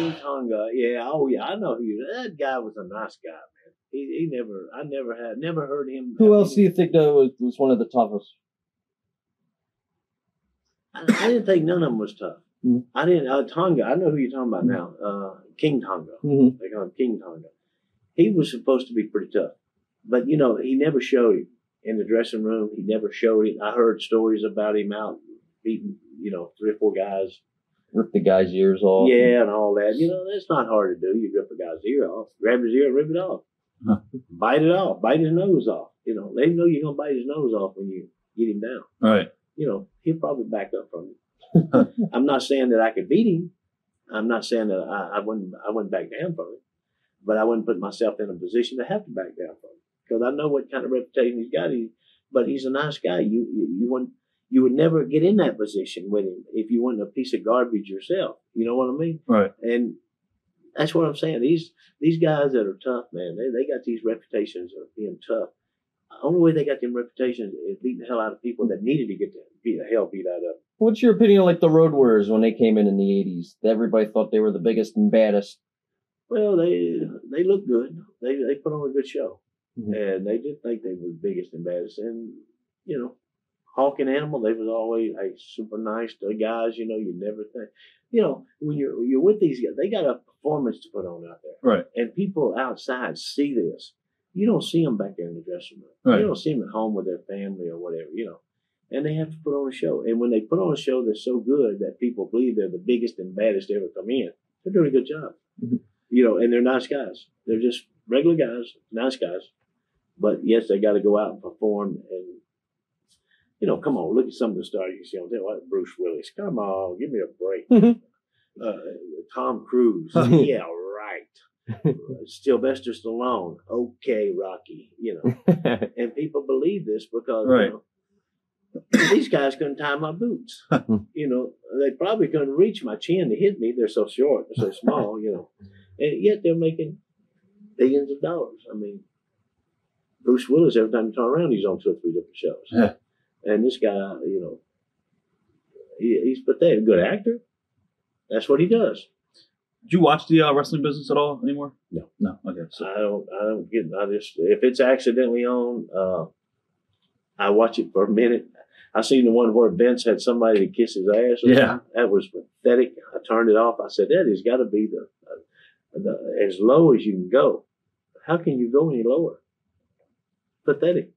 King Tonga. Yeah. Oh yeah. I know who you. That guy was a nice guy, man. He, he never. I never had. Never heard him. Who else do you think though was, was one of the toughest? I, I didn't think none of them was tough. Mhm. I didn't. Uh, Tonga. I know who you're talking about now. Uh, King Tonga. Mm-hmm. They call him King Tonga. He was supposed to be pretty tough, but you know he never showed it in the dressing room. He never showed it. I heard stories about him out beating, you know, three or four guys. Rip the guy's ears off. Yeah, and all that. You know, that's not hard to do. You rip a guy's ear off, grab his ear, and rip it off, Huh. bite it off, bite his nose off. You know, they know you're gonna bite his nose off when you get him down. Right. You know, he'll probably back up from it. I'm not saying that I could beat him. I'm not saying that I, I wouldn't. I wouldn't back down from it, but I wouldn't put myself in a position to have to back down from it because I know what kind of reputation he's got. He, but he's a nice guy. You you, you wouldn't. You would never get in that position with him if you weren't a piece of garbage yourself. You know what I mean? Right. And that's what I'm saying. These these guys that are tough, man, they, they got these reputations of being tough. The only way they got them reputations is beating the hell out of people that needed to get the, beat the hell beat out of them. What's your opinion on like the Road Warriors when they came in in the '80s? Everybody thought they were the biggest and baddest. Well, they they look good. They they put on a good show, Mhm. and they did think they were the biggest and baddest. And you know, Hawk and Animal, they was always like super nice to guys. You know, you never think. You know, when you're you're with these guys, they got a performance to put on out there. Right. and people outside see this. You don't see them back there in the dressing room. Right. You don't see them at home with their family or whatever, you know. And they have to put on a show. And when they put on a show that's so good that people believe they're the biggest and baddest to ever come in, they're doing a good job. Mhm. You know, and they're nice guys. They're just regular guys, nice guys. But yes, they got to go out and perform. And you know, come on, look at some of the stars you see on there. Like Bruce Willis, come on, give me a break. Mhm. uh, Tom Cruise, yeah, right. Sylvester Stallone, okay, Rocky, you know. And people believe this because Right. you know, these guys couldn't tie my boots. you know, they probably couldn't reach my chin to hit me. They're so short, they're so small, you know. And yet they're making billions of dollars. I mean, Bruce Willis, every time you turn around, he's on two or three different shows. Yeah. And this guy, you know, he, he's pathetic. Good actor. That's what he does. Did you watch the uh, wrestling business at all anymore? No. No. Okay. So I don't. I don't get. I just if it's accidentally on, uh, I watch it for a minute. I seen the one where Vince had somebody to kiss his ass. Yeah. something. that was pathetic. I turned it off. I said that has got to be the, the as low as you can go. How can you go any lower? Pathetic.